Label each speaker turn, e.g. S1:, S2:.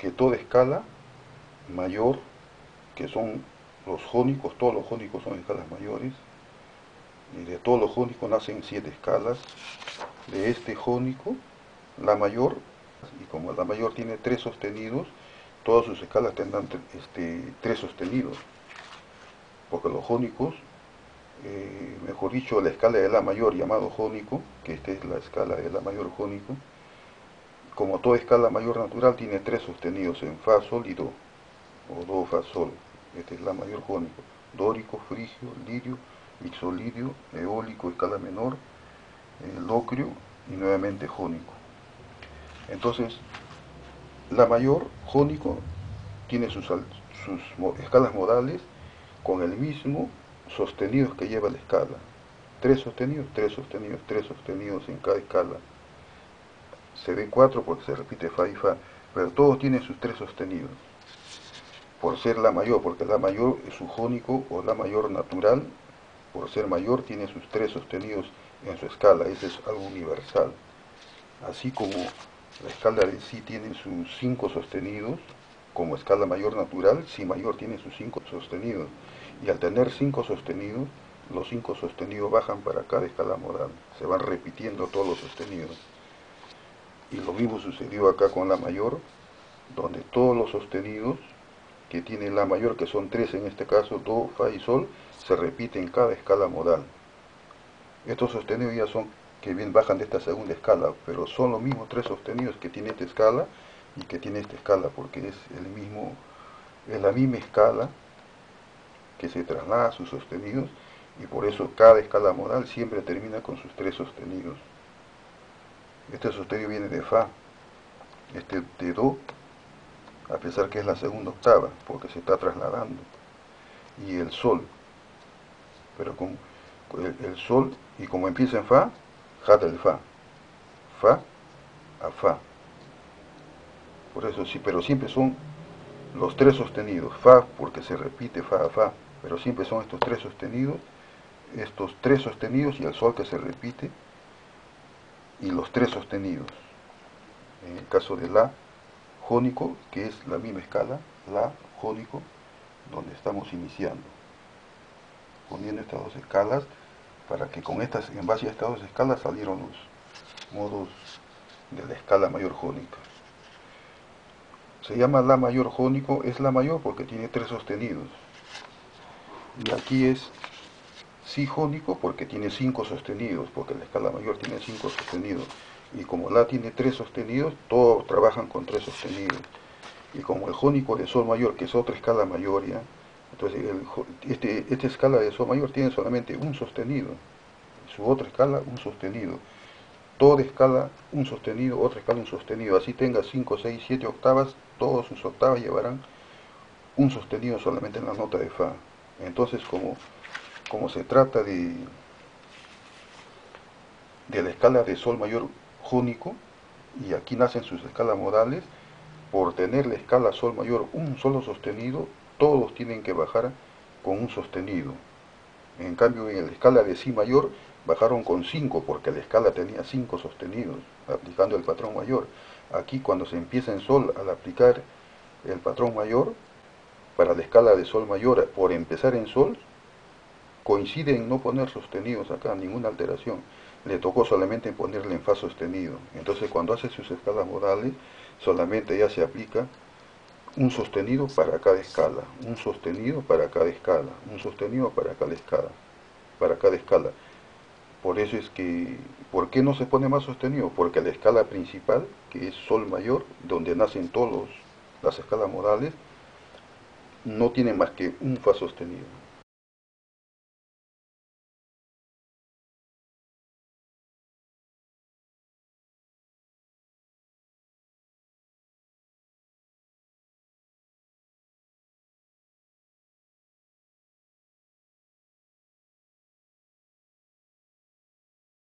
S1: que toda escala mayor, que son los jónicos, todos los jónicos son escalas mayores, y de todos los jónicos nacen siete escalas, de este jónico, la mayor, y como la mayor tiene tres sostenidos, todas sus escalas tendrán este, tres sostenidos, porque los jónicos, eh, mejor dicho, la escala de la mayor llamado jónico, que esta es la escala de la mayor jónico, como toda escala mayor natural tiene tres sostenidos en fa, sol y do, o do, fa, sol, esta es la mayor jónico, dórico, frigio, lirio, mixolidio, eólico, escala menor, eh, locrio y nuevamente jónico. Entonces, la mayor, jónico, tiene sus, sus escalas modales con el mismo sostenidos que lleva la escala. Tres sostenidos, tres sostenidos, tres sostenidos en cada escala. Se ve cuatro porque se repite fa y fa, pero todos tienen sus tres sostenidos. Por ser la mayor, porque la mayor es su jónico o la mayor natural, por ser mayor tiene sus tres sostenidos en su escala, ese es algo universal. Así como la escala de Si tiene sus cinco sostenidos, como escala mayor natural, Si mayor tiene sus cinco sostenidos. Y al tener cinco sostenidos, los cinco sostenidos bajan para cada escala modal. Se van repitiendo todos los sostenidos. Y lo mismo sucedió acá con la mayor, donde todos los sostenidos que tiene la mayor, que son tres en este caso, Do, Fa y Sol, se repiten en cada escala modal. Estos sostenidos ya son que bien bajan de esta segunda escala, pero son los mismos tres sostenidos que tiene esta escala y que tiene esta escala, porque es el mismo, es la misma escala que se traslada a sus sostenidos y por eso cada escala modal siempre termina con sus tres sostenidos. Este sostenido viene de Fa, este de Do, a pesar que es la segunda octava, porque se está trasladando, y el Sol, pero con el, Sol, y como empieza en Fa, Ja del Fa. Fa a Fa. Por eso sí, pero siempre son los tres sostenidos. Fa porque se repite Fa a Fa, pero siempre son estos tres sostenidos, estos tres sostenidos y el Sol que se repite, y los tres sostenidos. En el caso de La, jónico, que es la misma escala, La, jónico, donde estamos iniciando. Poniendo estas dos escalas para que con estas, en base a estas dos escalas salieron los modos de la escala mayor jónica. Se llama la mayor jónico, es la mayor porque tiene tres sostenidos. Y aquí es si jónico porque tiene cinco sostenidos, porque la escala mayor tiene cinco sostenidos. Y como la tiene tres sostenidos, todos trabajan con tres sostenidos. Y como el jónico de sol mayor, que es otra escala mayor ya, entonces, este, esta escala de Sol mayor tiene solamente un sostenido, su otra escala un sostenido. Toda escala un sostenido, otra escala un sostenido. Así tenga 5, 6, 7 octavas, todas sus octavas llevarán un sostenido solamente en la nota de Fa. Entonces, como, como se trata de, de la escala de Sol mayor jónico, y aquí nacen sus escalas modales, por tener la escala Sol mayor un solo sostenido, todos tienen que bajar con un sostenido. En cambio, en la escala de Si mayor bajaron con 5 porque la escala tenía 5 sostenidos, aplicando el patrón mayor. Aquí cuando se empieza en Sol al aplicar el patrón mayor, para la escala de Sol mayor, por empezar en Sol, coincide en no poner sostenidos acá, ninguna alteración. Le tocó solamente ponerle en Fa sostenido. Entonces cuando hace sus escalas modales, solamente ya se aplica un sostenido para cada escala, un sostenido para cada escala, un sostenido para cada escala, para cada escala. Por eso es que, ¿por qué no se pone más sostenido? Porque la escala principal, que es Sol mayor, donde nacen todas las escalas modales, no tiene más que un Fa sostenido.